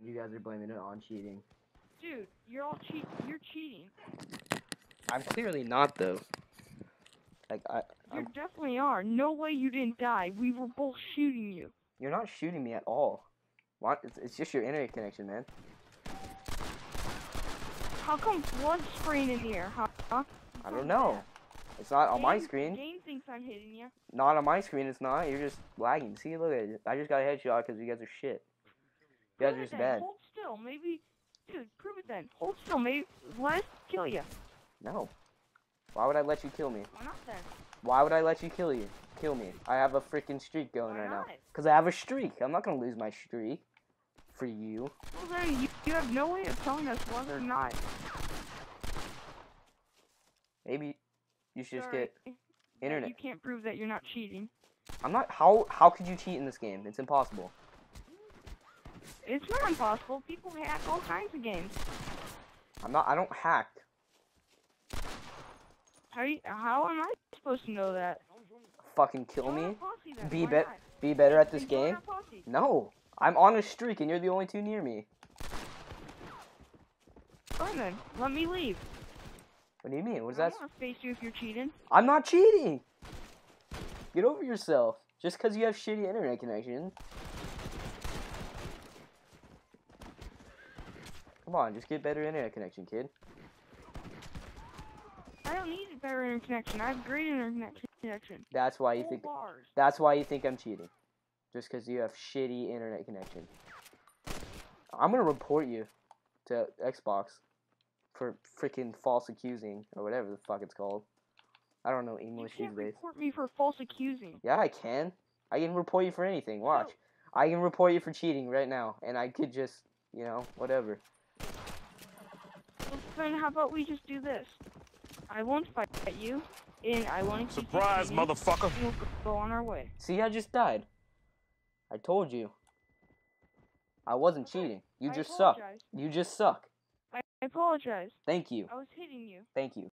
You guys are blaming it on cheating. Dude, you're all cheat. You're cheating. I'm clearly not though. Like I, You I'm, definitely are. No way you didn't die. We were both shooting you. you're not shooting me at all. What? It's, it's just your internet connection, man. How come blood spraying in air? Huh? I don't know. It's not on my screen. Game thinks I'm hitting you. Not on my screen. It's not. You're just lagging. See, look at it. I just got a headshot because you guys are shit. You guys Prove are just bad. Hold still. Maybe. Dude, prove it then. Hold still. Maybe. Let us kill you. No. Why would I let you kill me? Why not then? Why would I let you kill you? Kill me. I have a freaking streak going Why right now. Cause I have a streak. I'm not gonna lose my streak for you. Well then, you, you have no way of telling us whether or not. Maybe you should just get eh, internet. You can't prove that you're not cheating. I'm not. How how could you cheat in this game? It's impossible. It's not impossible. People hack all kinds of games. I'm not. I don't hack. How you, How am I supposed to know that? Fucking kill me. Be bet. Be better at this game. No. I'm on a streak and you're the only two near me. Fine then. Let me leave. What do you mean? What is I that? don't want to face you if you're cheating. I'm not cheating. Get over yourself. Just because you have shitty internet connection. Come on, just get better internet connection, kid. I don't need a better internet connection. I have great internet connection. That's why you Full think. bars. That's why you think I'm cheating. Just because you have shitty internet connection. I'm gonna report you to Xbox for freaking false accusing or whatever the fuck it's called. I don't know English You can't these days. report me for false accusing. Yeah, I can. I can report you for anything. Watch. I can report you for cheating right now, and I could just, you know, whatever. Well, then how about we just do this? I won't fight you, and I won't accuse you Surprise, motherfucker. and We'll go on our way. See, I just died. I told you. I wasn't cheating. You I just suck. You just suck. I I apologize. Thank you. I was hitting you. Thank you.